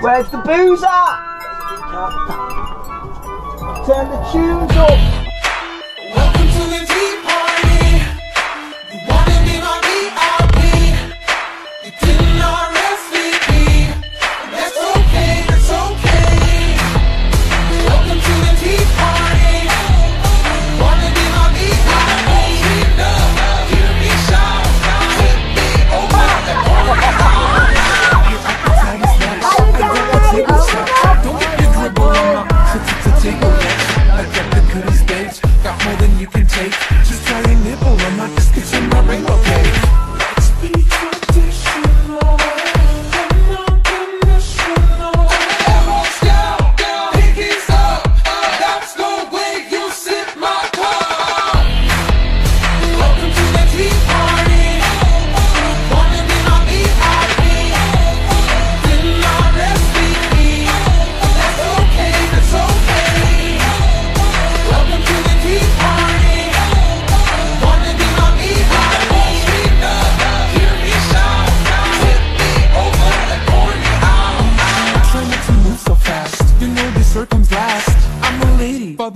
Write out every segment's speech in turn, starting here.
Where's the booze at? Turn the tunes up.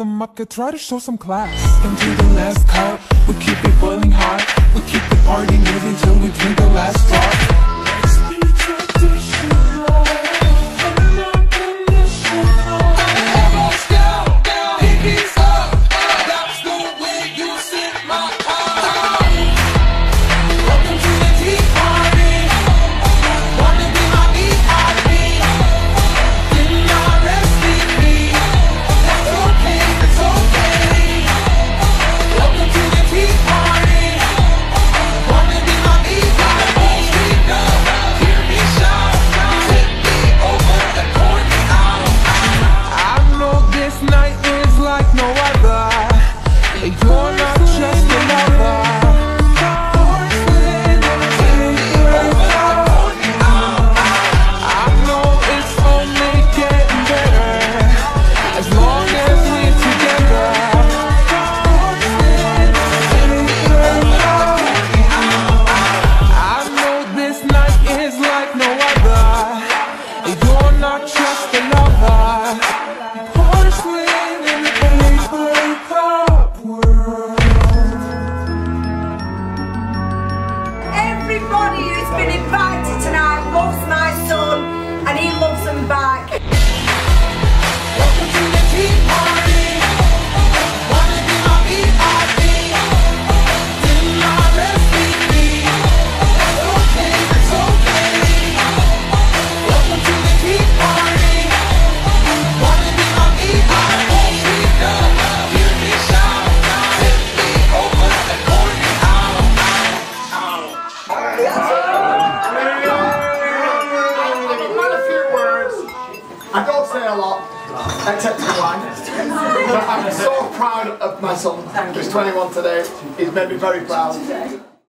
mother mucker, try to show some class. Come to the last call. not just a lover. In world. Everybody who's been invited tonight loves my soul except. I'm so proud of my son, who's 21 today. He's made me very proud.